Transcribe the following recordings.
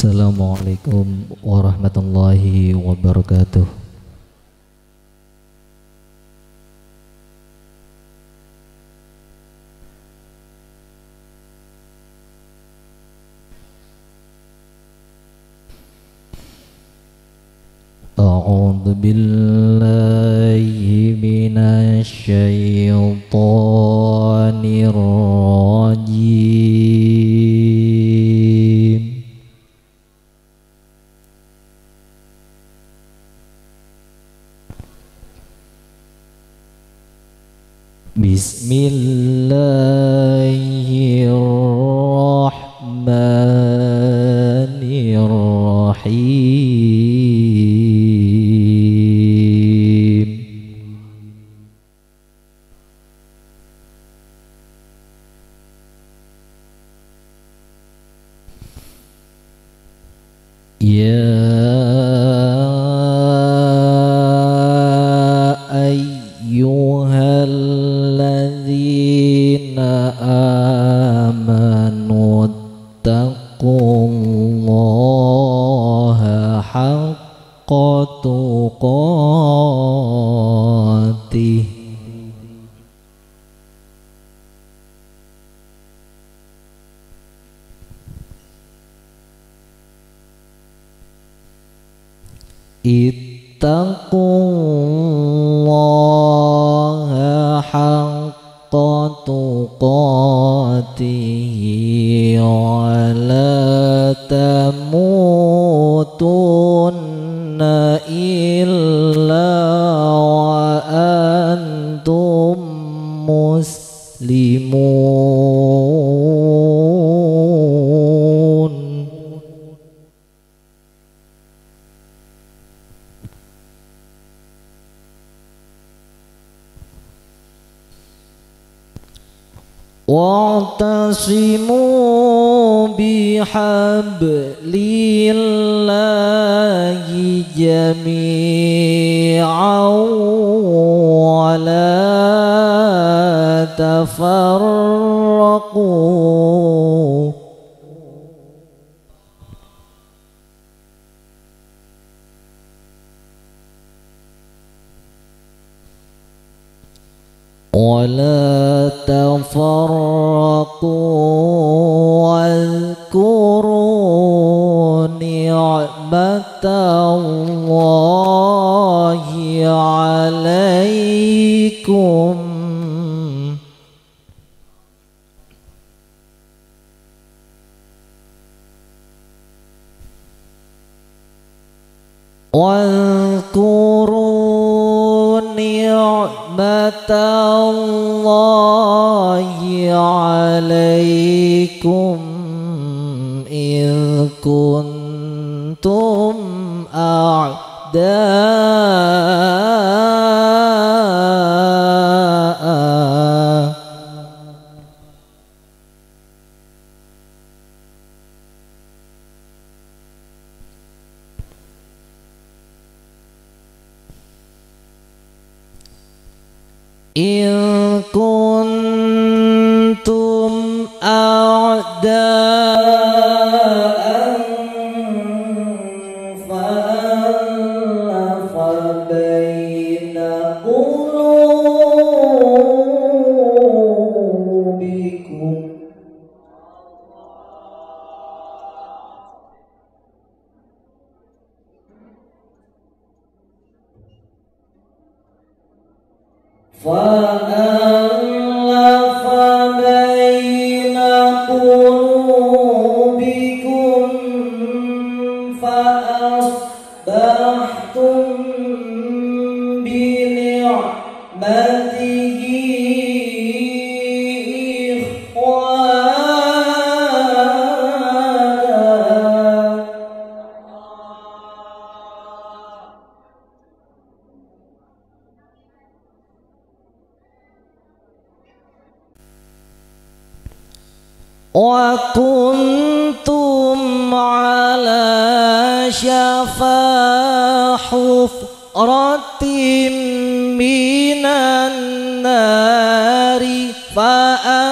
Assalamualaikum warahmatullahi wabarakatuh. أعوذ بالله الله الرحمن الرحيم. يا أيها الذين آمنوا اتقوا الله حق تقاته. اتقوا الله حق تقاته ولا تموتن إلا وأنتم مسلمون. واعتصموا بحبل الله جميعا ولا تفرقوا. ولا تفرقوا واذكروا نعمة الله عليكم. واذكروا نعمة الله عليكم إذ كنتم أعداء إذ كنتم أعداء فألف بين قلوبكم فأصبحتم وكنتم على شفا حفرة من النار فأنقذكم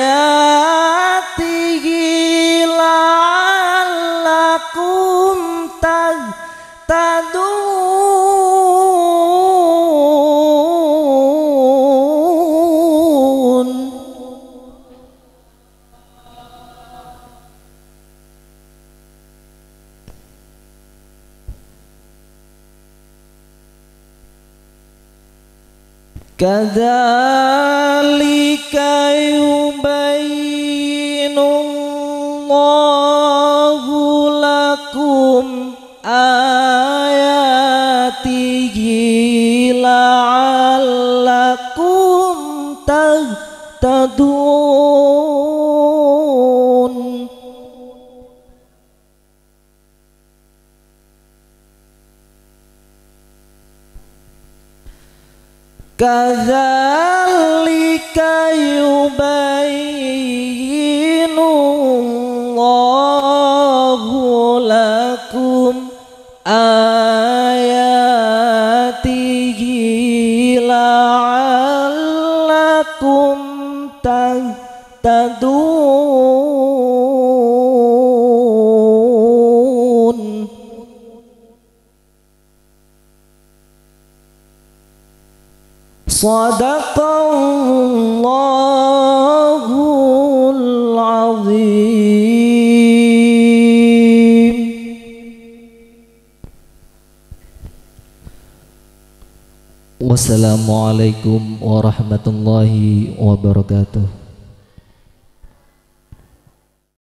Kadzalika yubayyinu Allahu lakum ayatihi la'allakum كذلك يبين الله لكم آياته. صدق الله العظيم. والسلام عليكم ورحمة الله وبركاته.